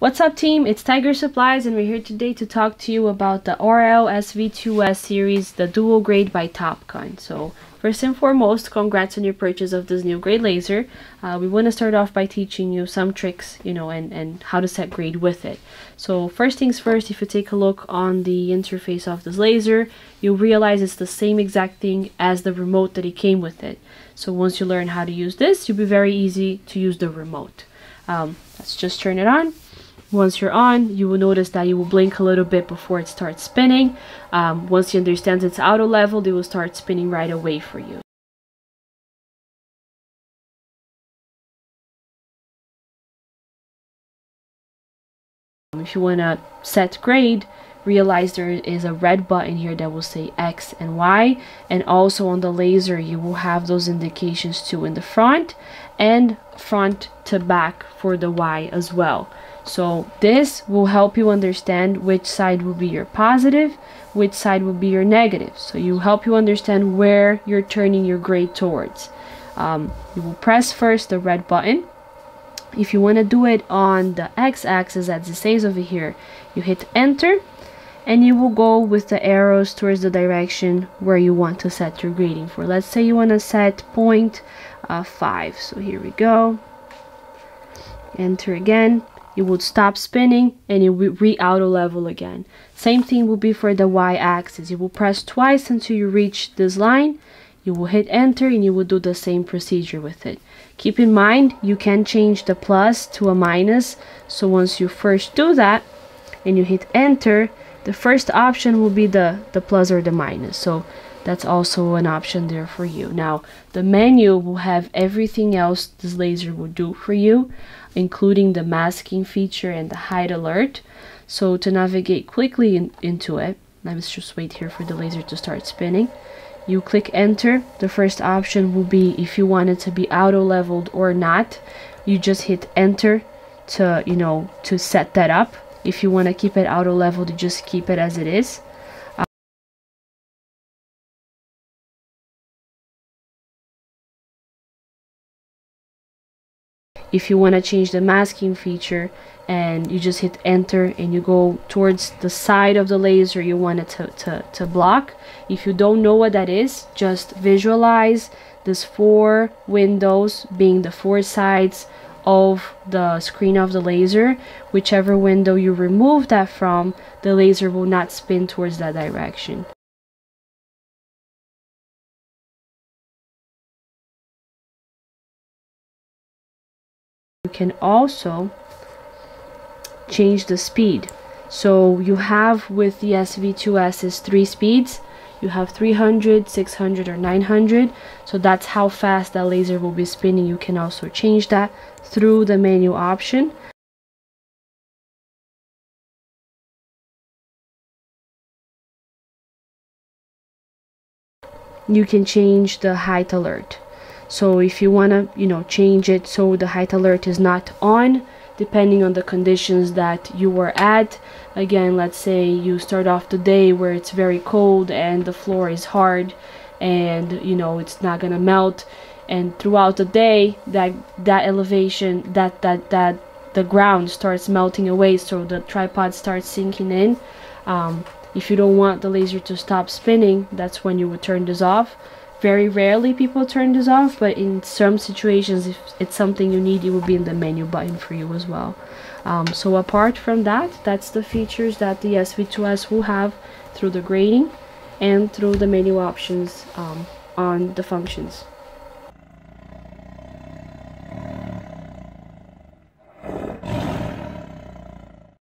What's up team, it's Tiger Supplies and we're here today to talk to you about the RL SV2S series, the dual grade by Topcon. So first and foremost, congrats on your purchase of this new grade laser. Uh, we want to start off by teaching you some tricks, you know, and, and how to set grade with it. So first things first, if you take a look on the interface of this laser, you'll realize it's the same exact thing as the remote that it came with it. So once you learn how to use this, you'll be very easy to use the remote. Um, let's just turn it on. Once you're on, you will notice that you will blink a little bit before it starts spinning. Um, once you understand its auto level, it will start spinning right away for you. If you want to set grade, realize there is a red button here that will say X and Y and also on the laser you will have those indications too in the front and front to back for the Y as well. So this will help you understand which side will be your positive, which side will be your negative. So you help you understand where you're turning your grade towards. Um, you will press first the red button. If you want to do it on the x-axis as it says over here, you hit enter and you will go with the arrows towards the direction where you want to set your grading for. Let's say you want to set point uh, 5. So here we go. Enter again it would stop spinning and it would re-auto level again. Same thing will be for the y-axis. You will press twice until you reach this line. You will hit enter and you will do the same procedure with it. Keep in mind, you can change the plus to a minus. So once you first do that and you hit enter, the first option will be the, the plus or the minus. So that's also an option there for you. Now, the menu will have everything else this laser will do for you, including the masking feature and the height alert. So to navigate quickly in, into it, let's just wait here for the laser to start spinning. You click enter. The first option will be if you want it to be auto leveled or not. You just hit enter to, you know, to set that up. If you want to keep it auto leveled, you just keep it as it is. If you want to change the masking feature and you just hit enter and you go towards the side of the laser you want it to, to, to block if you don't know what that is just visualize these four windows being the four sides of the screen of the laser. Whichever window you remove that from the laser will not spin towards that direction you can also change the speed. So you have with the SV2S is three speeds. You have 300 600 or 900 so that's how fast that laser will be spinning. You can also change that through the menu option. You can change the height alert so if you want to you know change it so the height alert is not on depending on the conditions that you were at. Again let's say you start off the day where it's very cold and the floor is hard and you know it's not gonna melt. And throughout the day that that elevation that that that the ground starts melting away so the tripod starts sinking in. Um, if you don't want the laser to stop spinning that's when you would turn this off very rarely people turn this off, but in some situations, if it's something you need, it will be in the menu button for you as well. Um, so apart from that, that's the features that the SV2S will have through the grading and through the menu options um, on the functions.